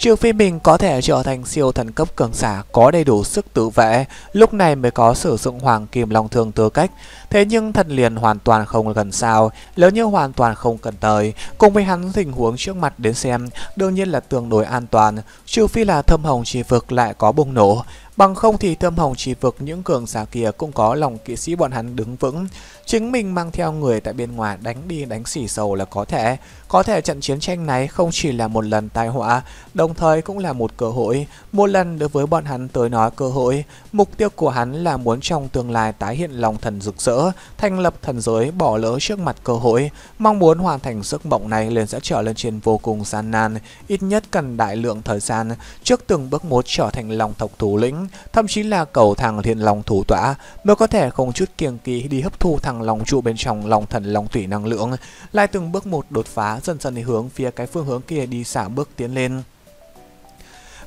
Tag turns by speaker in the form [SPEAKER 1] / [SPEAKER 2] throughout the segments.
[SPEAKER 1] Trừ phi mình có thể trở thành siêu thần cấp cường giả có đầy đủ sức tự vệ, lúc này mới có sử dụng hoàng kim long thương tư cách. Thế nhưng thần liền hoàn toàn không cần sao, nếu như hoàn toàn không cần tới, cùng với hắn tình huống trước mặt đến xem, đương nhiên là tương đối an toàn, trừ phi là thâm hồng chi vực lại có bùng nổ. Bằng không thì thơm hồng chỉ vực những cường giả kia cũng có lòng kỵ sĩ bọn hắn đứng vững. Chính mình mang theo người tại bên ngoài đánh đi đánh xỉ sầu là có thể. Có thể trận chiến tranh này không chỉ là một lần tai họa, đồng thời cũng là một cơ hội. Một lần đối với bọn hắn tới nói cơ hội. Mục tiêu của hắn là muốn trong tương lai tái hiện lòng thần rực rỡ, thành lập thần giới bỏ lỡ trước mặt cơ hội. Mong muốn hoàn thành giấc mộng này liền sẽ trở lên trên vô cùng gian nan, ít nhất cần đại lượng thời gian trước từng bước một trở thành lòng tộc thủ lĩnh, thậm chí là cầu thằng thiên long thủ tọa mới có thể không chút kiêng kỳ đi hấp thu thằng lòng trụ bên trong lòng thần lòng thủy năng lượng, lại từng bước một đột phá dần dần hướng phía cái phương hướng kia đi xả bước tiến lên.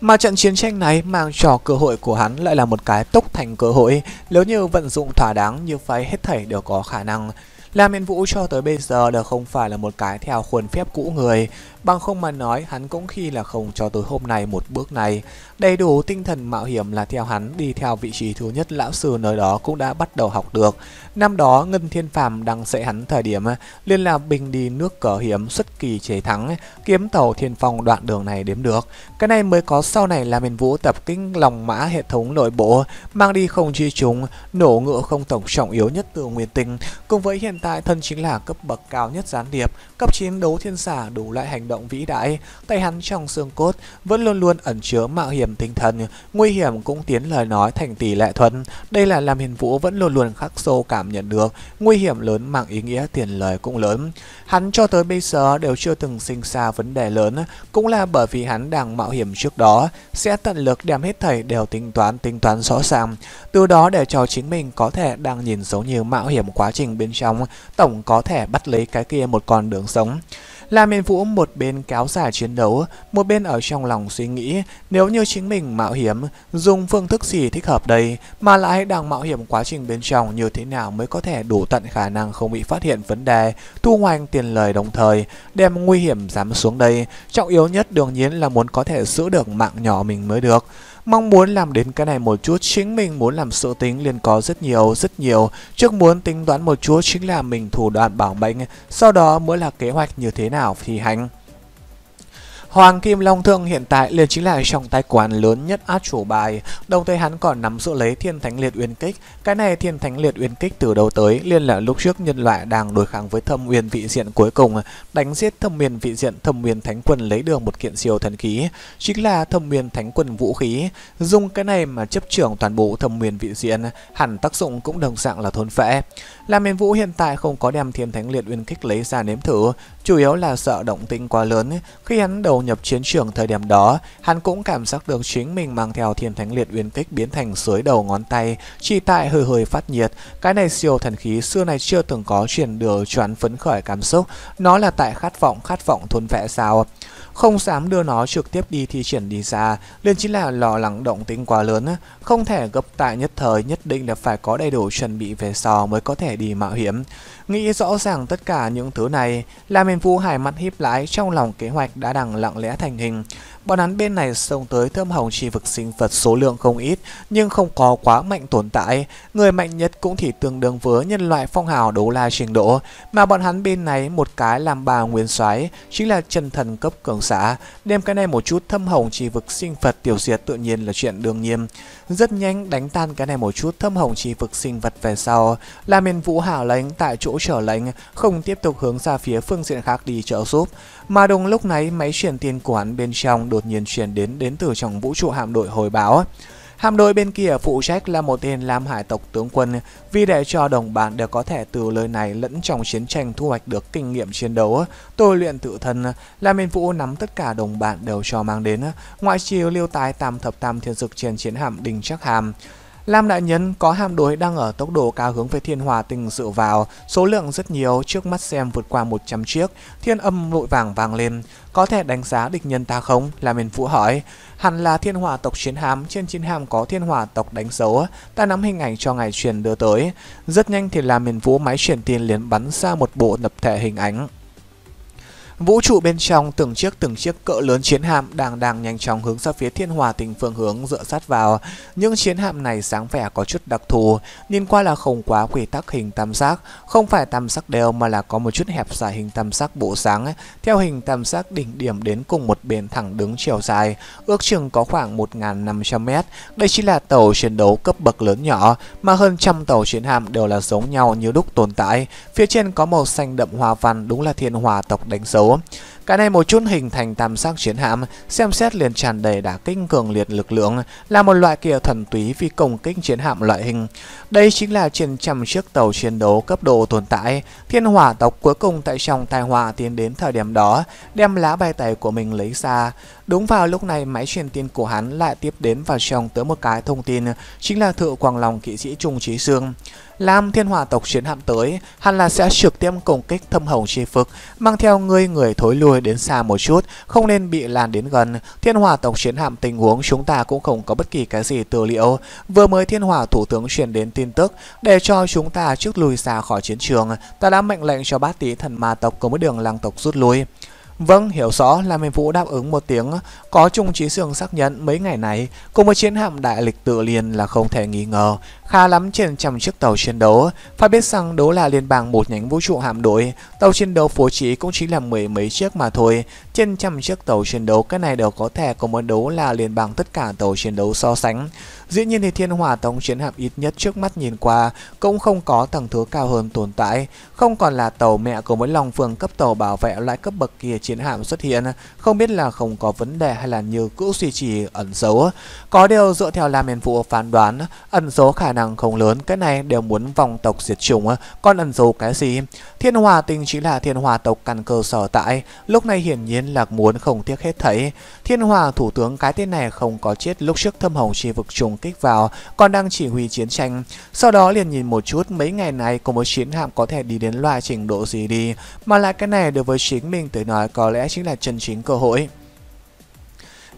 [SPEAKER 1] Mà trận chiến tranh này mang cho cơ hội của hắn lại là một cái tốc thành cơ hội, nếu như vận dụng thỏa đáng như phải hết thảy đều có khả năng. Lam Yên Vũ cho tới bây giờ đều không phải là một cái theo khuôn phép cũ người, bằng không mà nói hắn cũng khi là không cho tới hôm nay một bước này. Đầy đủ tinh thần mạo hiểm là theo hắn đi theo vị trí thứ nhất lão sư nơi đó cũng đã bắt đầu học được. Năm đó Ngân Thiên Phàm đang dạy hắn thời điểm liên là bình đi nước cờ hiểm xuất kỳ chế thắng, kiếm tàu thiên phong đoạn đường này đếm được. Cái này mới có sau này là miền Vũ tập kinh lòng mã hệ thống nội bộ, mang đi không chi chúng, nổ ngựa không tổng trọng yếu nhất từ nguyên tinh, cùng với hiện tại thân chính là cấp bậc cao nhất gián điệp, cấp chiến đấu thiên xả đủ loại hành động vĩ đại, tay hắn trong xương cốt vẫn luôn luôn ẩn chứa mạo hiểm tinh thần, nguy hiểm cũng tiến lời nói thành tỷ lệ thuận Đây là làm hiền vũ vẫn luôn luôn khắc sâu cảm nhận được, nguy hiểm lớn mang ý nghĩa tiền lời cũng lớn. Hắn cho tới bây giờ đều chưa từng sinh ra vấn đề lớn, cũng là bởi vì hắn đang mạo hiểm trước đó, sẽ tận lực đem hết thảy đều tính toán tính toán rõ ràng, từ đó để cho chính mình có thể đang nhìn giống như mạo hiểm quá trình bên trong, tổng có thể bắt lấy cái kia một con đường sống. La Miên Vũ một bên kéo dài chiến đấu, một bên ở trong lòng suy nghĩ nếu như chính mình mạo hiểm, dùng phương thức gì thích hợp đây, mà lại đang mạo hiểm quá trình bên trong như thế nào mới có thể đủ tận khả năng không bị phát hiện vấn đề, thu hoành tiền lời đồng thời, đem nguy hiểm giảm xuống đây. Trọng yếu nhất đương nhiên là muốn có thể giữ được mạng nhỏ mình mới được. Mong muốn làm đến cái này một chút, Chính mình muốn làm sự tính liền có rất nhiều rất nhiều. Trước muốn tính toán một chút Chính là mình thủ đoạn bảo mệnh, Sau đó mới là kế hoạch như thế nào thì hành. Hoàng Kim Long Thương hiện tại liền chính là trong tay quán lớn nhất át chủ bài, đồng thời hắn còn nắm giữ lấy Thiên Thánh Liệt Uyên Kích. Cái này Thiên Thánh Liệt Uyên Kích từ đầu tới liên là lúc trước nhân loại đang đối kháng với Thâm Uyên vị diện cuối cùng, đánh giết Thâm Uyên vị diện Thâm Uyên Thánh Quân lấy được một kiện siêu thần khí, chính là Thâm Uyên Thánh Quân vũ khí. Dùng cái này mà chấp trưởng toàn bộ Thâm Uyên vị diện, hẳn tác dụng cũng đồng dạng là thôn phệ. Lam Miền Vũ hiện tại không có đem Thiên Thánh Liệt Uyên Kích lấy ra nếm thử, chủ yếu là sợ động tĩnh quá lớn. Khi hắn đầu nhập chiến trường thời điểm đó, hắn cũng cảm giác được chính mình mang theo Thiên Thánh Liệt Uyên Kích biến thành dưới đầu ngón tay, chỉ tại hơi hơi phát nhiệt. Cái này siêu thần khí xưa này chưa từng có truyền được choán phấn khởi cảm xúc, nó là tại khát vọng khát vọng thôn vẽ sao không dám đưa nó trực tiếp đi thi triển đi xa, liền chỉ là lo lắng động tính quá lớn, không thể gấp tại nhất thời nhất định là phải có đầy đủ chuẩn bị về sau mới có thể đi mạo hiểm. Nghĩ rõ ràng tất cả những thứ này, là Miền Vũ hải mắt híp lái trong lòng kế hoạch đã đang lặng lẽ thành hình. Bọn hắn bên này xông tới thơm hồng chi vực sinh vật số lượng không ít, nhưng không có quá mạnh tồn tại. Người mạnh nhất cũng chỉ tương đương với nhân loại phong hào đấu la trình độ, mà bọn hắn bên này một cái làm bà nguyên soái chính là chân thần cấp cường xã. Đem cái này một chút thâm hồng chi vực sinh vật tiểu diệt tự nhiên là chuyện đương nhiên. Rất nhanh đánh tan cái này một chút thâm hồng chi vực sinh vật về sau, là miền vũ hảo lãnh tại chỗ trở lệnh, không tiếp tục hướng ra phía phương diện khác đi trợ giúp. Mà đúng lúc này máy chuyển tiền của hắn bên trong đột nhiên truyền đến đến từ trong vũ trụ hạm đội hồi báo. Hạm đội bên kia phụ trách là một tên Lam Hải tộc tướng quân vì để cho đồng bạn đều có thể từ lời này lẫn trong chiến tranh thu hoạch được kinh nghiệm chiến đấu, tôi luyện tự thân, Lam Yên Vũ nắm tất cả đồng bạn đều cho mang đến, ngoại trừ liêu tái tam thập tam thiên dực trên chiến hạm đình chắc hàm. Lam Đại Nhân có hạm đội đang ở tốc độ cao hướng về thiên hòa tình dựa vào, số lượng rất nhiều, trước mắt xem vượt qua 100 chiếc, thiên âm vội vàng vang lên. Có thể đánh giá địch nhân ta không? Lam Miền Vũ hỏi. Hẳn là thiên hòa tộc chiến hàm, trên chiến hạm có thiên hòa tộc đánh dấu, ta nắm hình ảnh cho ngài truyền đưa tới. Rất nhanh thì Lam Miền Vũ máy truyền tiền liền bắn ra một bộ lập thể hình ảnh. Vũ trụ bên trong từng chiếc từng chiếc cỡ lớn chiến hạm đang đang nhanh chóng hướng ra phía thiên hòa tình phương hướng dựa sát vào. Những chiến hạm này sáng vẻ có chút đặc thù, nhìn qua là không quá quy tắc hình tam giác, không phải tam giác đều mà là có một chút hẹp dài hình tam giác bộ sáng, theo hình tam giác đỉnh điểm đến cùng một bên thẳng đứng chiều dài, ước chừng có khoảng 1.500 mét. Đây chỉ là tàu chiến đấu cấp bậc lớn nhỏ, mà hơn trăm tàu chiến hạm đều là giống nhau như đúc tồn tại. Phía trên có màu xanh đậm hoa văn đúng là thiên hòa tộc đánh dấu. Cái này một chút hình thành tam sắc chiến hạm, xem xét liền tràn đầy đả kích cường liệt lực lượng, là một loại kia thần túy phi công kích chiến hạm loại hình. Đây chính là trên trăm chiếc tàu chiến đấu cấp độ tồn tại. Thiên hỏa tộc cuối cùng tại trong tai họa tiến đến thời điểm đó, đem lá bài tẩy của mình lấy ra. Đúng vào lúc này máy truyền tin của hắn lại tiếp đến vào trong tới một cái thông tin, chính là thượng quang lòng kỵ sĩ Trung Trí Dương. Lam thiên hỏa tộc chiến hạm tới, hắn là sẽ trực tiếp công kích thâm hồng chi phực, mang theo ngươi người thối lui đến xa một chút, không nên bị lan đến gần. Thiên hỏa tộc chiến hạm tình huống chúng ta cũng không có bất kỳ cái gì tư liệu. Vừa mới thiên hỏa thủ tướng truyền đến tin tức, để cho chúng ta trước lùi xa khỏi chiến trường, ta đã mệnh lệnh cho bát tí thần ma tộc cùng với đường lăng tộc rút lui. Vâng, hiểu rõ là Minh Vũ đáp ứng một tiếng, có Trung Trí Sương xác nhận mấy ngày này cùng với chiến hạm đại lịch tự liền là không thể nghi ngờ, khá lắm trên trăm chiếc tàu chiến đấu. Phải biết rằng đó là liên bang một nhánh vũ trụ hạm đội, tàu chiến đấu phối trí cũng chỉ là mười mấy chiếc mà thôi. Trên trăm chiếc tàu chiến đấu cái này đều có thể có với đấu là liên bang tất cả tàu chiến đấu so sánh. Dĩ nhiên thì thiên hỏa tổng chiến hạm ít nhất trước mắt nhìn qua cũng không có tầng thứ cao hơn tồn tại, không còn là tàu mẹ của mỗi lòng phường cấp tàu bảo vệ loại cấp bậc kia chiến hạm xuất hiện, không biết là không có vấn đề hay là như cũ duy trì ẩn dấu. Có điều dựa theo làm miền phụ phán đoán, ẩn dấu khả năng không lớn, cái này đều muốn vòng tộc diệt chủng, còn ẩn dấu cái gì? Thiên hòa tinh chính là thiên hòa tộc căn cơ sở tại, lúc này hiển nhiên là muốn không tiếc hết thảy. Thiên hòa thủ tướng cái tên này không có chết lúc trước thâm hồng chi vực trùng kích vào, còn đang chỉ huy chiến tranh. Sau đó liền nhìn một chút mấy ngày này của một chiến hạm có thể đi đến loại trình độ gì đi, mà lại cái này đối với chính mình tới nói có lẽ chính là chân chính cơ hội.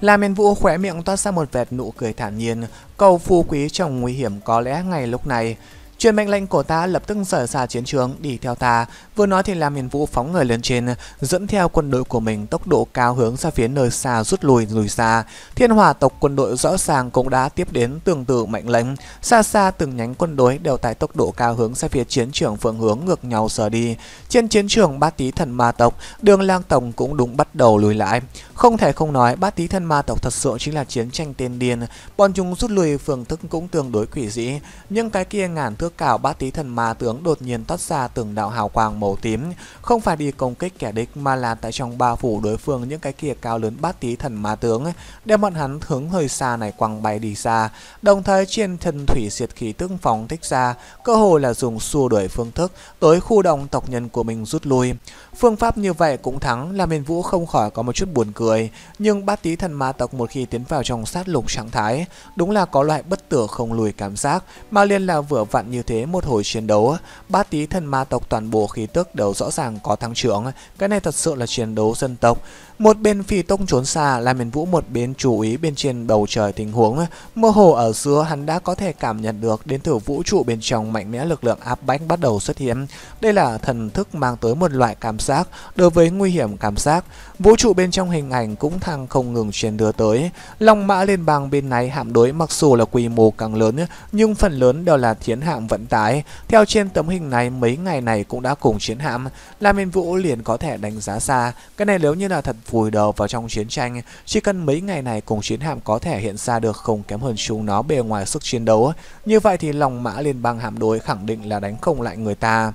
[SPEAKER 1] La Miên Vũ khỏe miệng toát ra một vệt nụ cười thản nhiên, cầu phú quý trong nguy hiểm có lẽ ngay lúc này. Truyền mệnh lệnh của ta lập tức rời xa chiến trường đi theo ta. Vừa nói thì làm miền vũ phóng người lên trên, dẫn theo quân đội của mình tốc độ cao hướng ra phía nơi xa rút lui lùi xa. Thiên hỏa tộc quân đội rõ ràng cũng đã tiếp đến tương tự mệnh lệnh. Xa xa từng nhánh quân đội đều tại tốc độ cao hướng ra phía chiến trường phương hướng ngược nhau rời đi. Trên chiến trường bát tý thần ma tộc, đường lang tổng cũng đúng bắt đầu lùi lại. Không thể không nói bát tý thần ma tộc thật sự chính là chiến tranh tên điên. Bọn chúng rút lui phương thức cũng tương đối quỷ dị. Nhưng cái kia ngàn thước cảo bát tí thần ma tướng đột nhiên toát ra từng đạo hào quang màu tím, không phải đi công kích kẻ địch mà là tại trong ba phủ đối phương những cái kia cao lớn bát tí thần ma tướng, đem bọn hắn hướng hơi xa này quăng bay đi xa, đồng thời trên thân thủy diệt khí tương phóng thích ra, cơ hồ là dùng xua đuổi phương thức tới khu đồng tộc nhân của mình rút lui. Phương pháp như vậy cũng thắng làm Miền Vũ không khỏi có một chút buồn cười, nhưng bát tí thần ma tộc một khi tiến vào trong sát lục trạng thái, đúng là có loại bất tử không lùi cảm giác, mà liên là vừa vặn như thế một hồi chiến đấu, ba tí thần ma tộc toàn bộ khí tức đều rõ ràng có tăng trưởng, cái này thật sự là chiến đấu dân tộc. Một bên phi tông trốn xa, là miền vũ một bên chú ý bên trên bầu trời tình huống. Mơ hồ ở giữa hắn đã có thể cảm nhận được đến từ vũ trụ bên trong mạnh mẽ lực lượng áp bách bắt đầu xuất hiện. Đây là thần thức mang tới một loại cảm giác đối với nguy hiểm cảm giác. Vũ trụ bên trong hình ảnh cũng thăng không ngừng truyền đưa tới. Long mã liên bang bên này hạm đối mặc dù là quy mô càng lớn nhưng phần lớn đều là chiến hạm vận tải. Theo trên tấm hình này mấy ngày này cũng đã cùng chiến hạm. La Miên Vũ liền có thể đánh giá xa. Cái này nếu như là thật vùi đầu vào trong chiến tranh, chỉ cần mấy ngày này cùng chiến hạm có thể hiện ra được không kém hơn chúng nó bề ngoài sức chiến đấu. Như vậy thì lòng mã liên bang hạm đối khẳng định là đánh không lại người ta.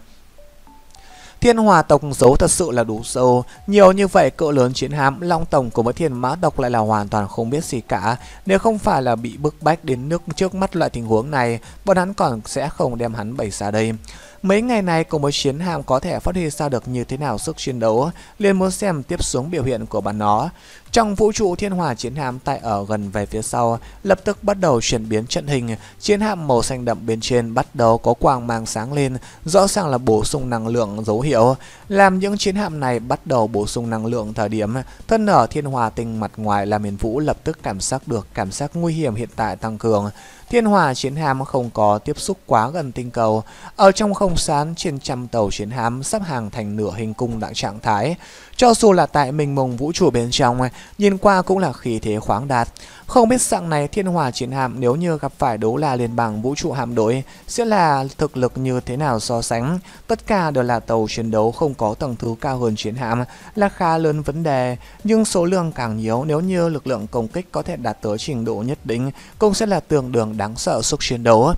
[SPEAKER 1] Thiên hòa tộc giấu thật sự là đủ sâu, nhiều như vậy cỡ lớn chiến hạm, long tổng của với thiên mã tộc lại là hoàn toàn không biết gì cả. Nếu không phải là bị bức bách đến nước trước mắt loại tình huống này, bọn hắn còn sẽ không đem hắn bày ra đây. Mấy ngày này cùng với chiến hạm có thể phát huy ra được như thế nào sức chiến đấu, liền muốn xem tiếp xuống biểu hiện của bạn nó. Trong vũ trụ thiên hỏa chiến hạm tại ở gần về phía sau, lập tức bắt đầu chuyển biến trận hình. Chiến hạm màu xanh đậm bên trên bắt đầu có quang mang sáng lên, rõ ràng là bổ sung năng lượng dấu hiệu. Làm những chiến hạm này bắt đầu bổ sung năng lượng thời điểm, thân ở thiên hỏa tinh mặt ngoài là miền vũ lập tức cảm giác được cảm giác nguy hiểm hiện tại tăng cường. Thiên hỏa chiến hạm không có tiếp xúc quá gần tinh cầu. Ở trong không gian trên trăm tàu chiến hạm sắp hàng thành nửa hình cung dạng trạng thái. Cho dù là tại mình mông vũ trụ bên trong, nhìn qua cũng là khí thế khoáng đạt. Không biết dạng này thiên hỏa chiến hạm nếu như gặp phải đấu la liên bang vũ trụ hạm đội, sẽ là thực lực như thế nào so sánh. Tất cả đều là tàu chiến đấu không có tầng thứ cao hơn chiến hạm, là khá lớn vấn đề. Nhưng số lượng càng nhiều, nếu như lực lượng công kích có thể đạt tới trình độ nhất định, cũng sẽ là tương đương đáng sợ sức chiến đấu.